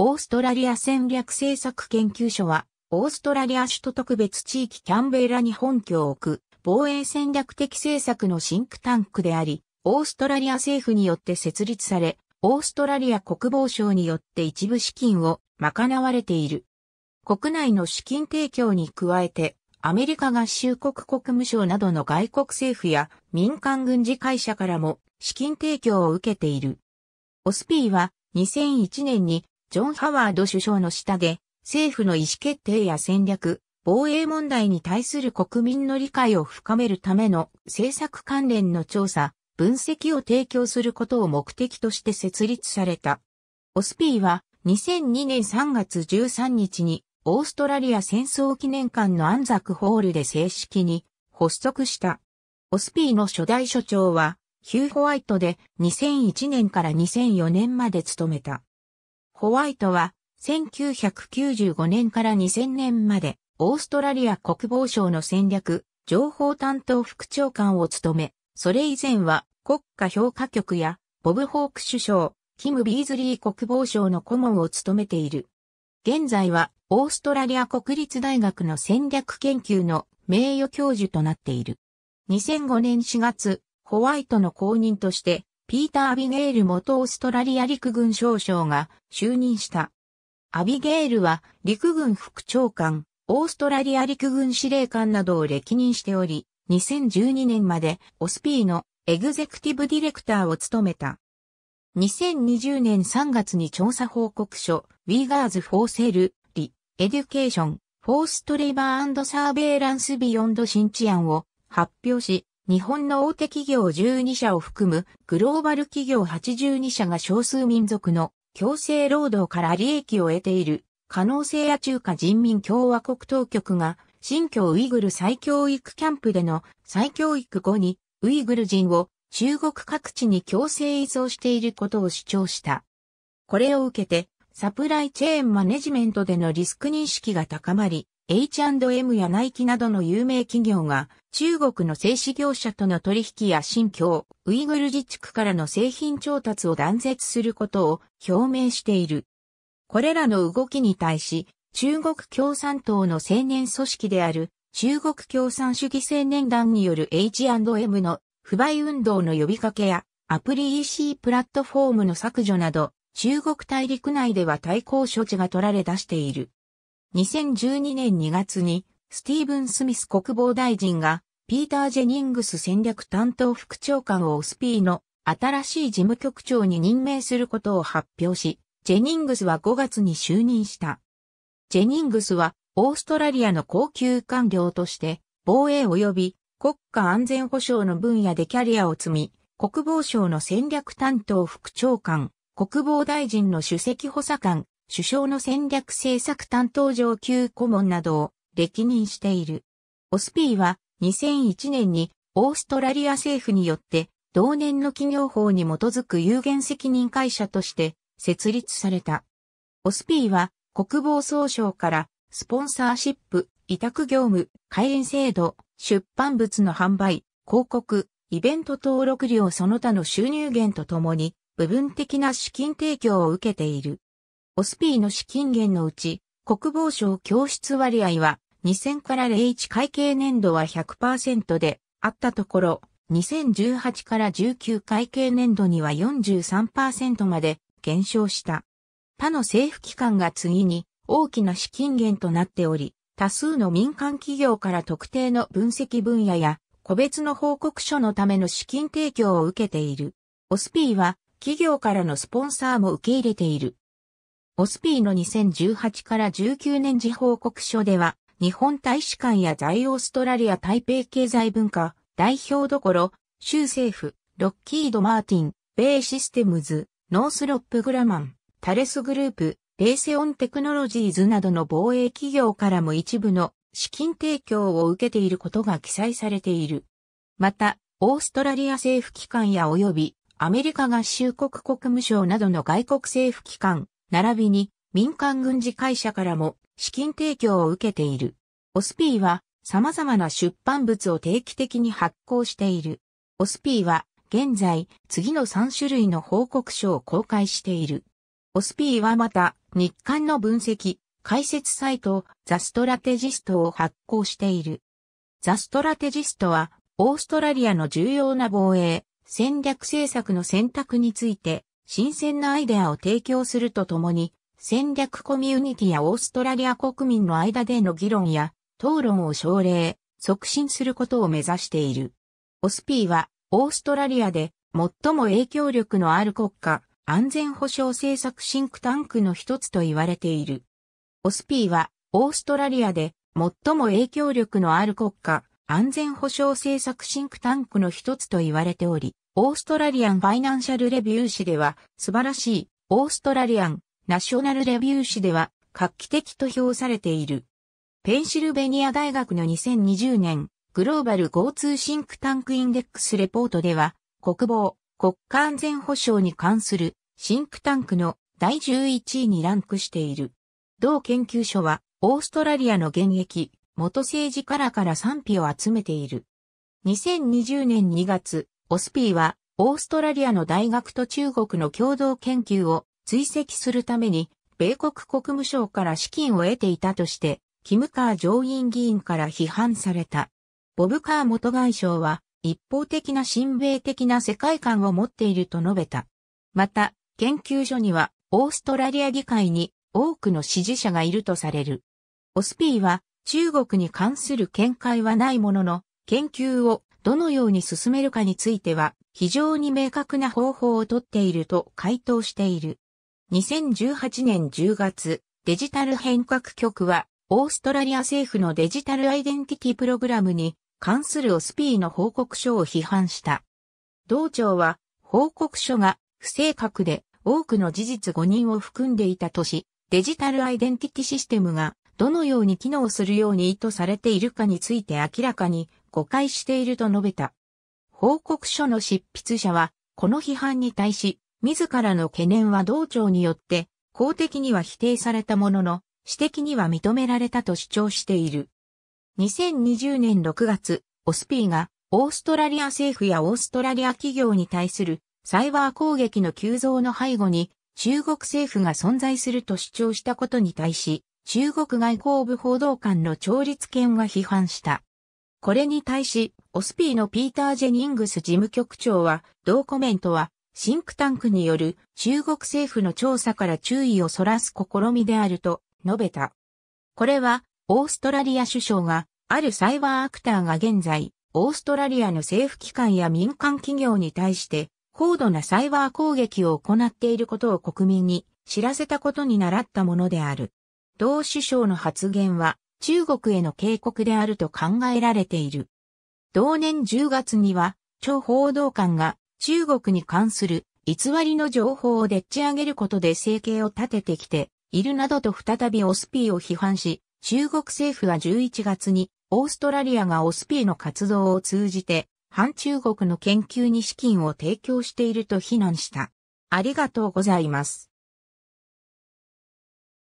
オーストラリア戦略政策研究所は、オーストラリア首都特別地域キャンベーラに本拠を置く防衛戦略的政策のシンクタンクであり、オーストラリア政府によって設立され、オーストラリア国防省によって一部資金を賄われている。国内の資金提供に加えて、アメリカ合衆国国務省などの外国政府や民間軍事会社からも資金提供を受けている。オスピーは2001年にジョン・ハワード首相の下で政府の意思決定や戦略、防衛問題に対する国民の理解を深めるための政策関連の調査、分析を提供することを目的として設立された。オスピーは2002年3月13日にオーストラリア戦争記念館のアンザホールで正式に発足した。オスピーの初代所長はヒュー・ホワイトで2001年から2004年まで務めた。ホワイトは1995年から2000年までオーストラリア国防省の戦略、情報担当副長官を務め、それ以前は国家評価局やボブ・ホーク首相、キム・ビーズリー国防省の顧問を務めている。現在はオーストラリア国立大学の戦略研究の名誉教授となっている。2005年4月、ホワイトの後任として、ピーター・アビゲール元オーストラリア陸軍少将が就任した。アビゲールは陸軍副長官、オーストラリア陸軍司令官などを歴任しており、2012年まで ASPI のエグゼクティブディレクターを務めた。2020年3月に調査報告書、We Guards for Sale, リ、エデュケーション、フォーストレバーサーベイランスビヨンド新治安を発表し、日本の大手企業12社を含むグローバル企業82社が少数民族の強制労働から利益を得ている可能性や中華人民共和国当局が新疆ウイグル再教育キャンプでの再教育後にウイグル人を中国各地に強制移送していることを主張した。これを受けてサプライチェーンマネジメントでのリスク認識が高まり、H&M やナイキなどの有名企業が中国の製紙業者との取引や新疆、ウイグル自治区からの製品調達を断絶することを表明している。これらの動きに対し、中国共産党の青年組織である中国共産主義青年団による H&M の不買運動の呼びかけやアプリ EC プラットフォームの削除など中国大陸内では対抗処置が取られ出している。2012年2月に、スティーブン・スミス国防大臣が、ピーター・ジェニングス戦略担当副長官をオスピーの新しい事務局長に任命することを発表し、ジェニングスは5月に就任した。ジェニングスは、オーストラリアの高級官僚として、防衛及び国家安全保障の分野でキャリアを積み、国防省の戦略担当副長官、国防大臣の首席補佐官、首相の戦略政策担当上級顧問などを歴任している。オスピーは2001年にオーストラリア政府によって同年の企業法に基づく有限責任会社として設立された。オスピーは国防総省からスポンサーシップ、委託業務、会員制度、出版物の販売、広告、イベント登録料その他の収入源とともに部分的な資金提供を受けている。オスピーの資金源のうち、国防省教室割合は2000から01会計年度は100%であったところ、2018から19会計年度には43%まで減少した。他の政府機関が次に大きな資金源となっており、多数の民間企業から特定の分析分野や個別の報告書のための資金提供を受けている。 ASPI は企業からのスポンサーも受け入れている。 ASPI の2018から19年次報告書では、日本大使館や在オーストラリア台北経済文化、代表どころ、州政府、ロッキード・マーティン、 BAEシステムズ、ノースロップ・グラマン、タレスグループ、レイセオンテクノロジーズなどの防衛企業からも一部の資金提供を受けていることが記載されている。また、オーストラリア政府機関や及びアメリカ合衆国国務省などの外国政府機関、並びに民間軍事会社からも資金提供を受けている。 ASPI は様々な出版物を定期的に発行している。 ASPI は現在次の3種類の報告書を公開している。オスピーはまた日韓の分析、解説サイトザストラテジストを発行している。ザストラテジストはオーストラリアの重要な防衛、戦略政策の選択について新鮮なアイデアを提供するとともに戦略コミュニティやオーストラリア国民の間での議論や討論を奨励、促進することを目指している。オスピーはオーストラリアで最も影響力のある国家安全保障政策シンクタンクの一つと言われている。オスピーはオーストラリアで最も影響力のある国家安全保障政策シンクタンクの一つと言われており、オーストラリアンファイナンシャルレビュー誌では素晴らしいオーストラリアンナショナルレビュー誌では画期的と評されている。ペンシルベニア大学の2020年グローバル交通シンクタンクインデックスレポートでは国防、国家安全保障に関するシンクタンクの第11位にランクしている。同研究所はオーストラリアの現役、元政治家らから賛否を集めている。2020年2月、オスピーはオーストラリアの大学と中国の共同研究を追跡するために、米国国務省から資金を得ていたとして、キムカー上院議員から批判された。ボブカー元外相は、一方的な親米的な世界観を持っていると述べた。また、研究所には、オーストラリア議会に多くの支持者がいるとされる。オスピーは、中国に関する見解はないものの、研究をどのように進めるかについては、非常に明確な方法をとっていると回答している。2018年10月、デジタル変革局は、オーストラリア政府のデジタルアイデンティティプログラムに関するオスピーの報告書を批判した。同庁は、報告書が不正確で多くの事実誤認を含んでいたとし、デジタルアイデンティティシステムがどのように機能するように意図されているかについて明らかに誤解していると述べた。報告書の執筆者は、この批判に対し、自らの懸念は同庁によって公的には否定されたものの、私的には認められたと主張している。2020年6月、オスピーがオーストラリア政府やオーストラリア企業に対するサイバー攻撃の急増の背後に中国政府が存在すると主張したことに対し、中国外交部報道官の調律権は批判した。これに対し、オスピーのピーター・ジェニングス事務局長は、同コメントはシンクタンクによる中国政府の調査から注意をそらす試みであると述べた。これは、オーストラリア首相が、あるサイバーアクターが現在、オーストラリアの政府機関や民間企業に対して、高度なサイバー攻撃を行っていることを国民に知らせたことに倣ったものである。同首相の発言は中国への警告であると考えられている。同年10月には、超報道官が中国に関する偽りの情報をでっち上げることで生計を立ててきているなどと再びオスピーを批判し、中国政府は11月にオーストラリアがオスピーの活動を通じて反中国の研究に資金を提供していると非難した。ありがとうございます。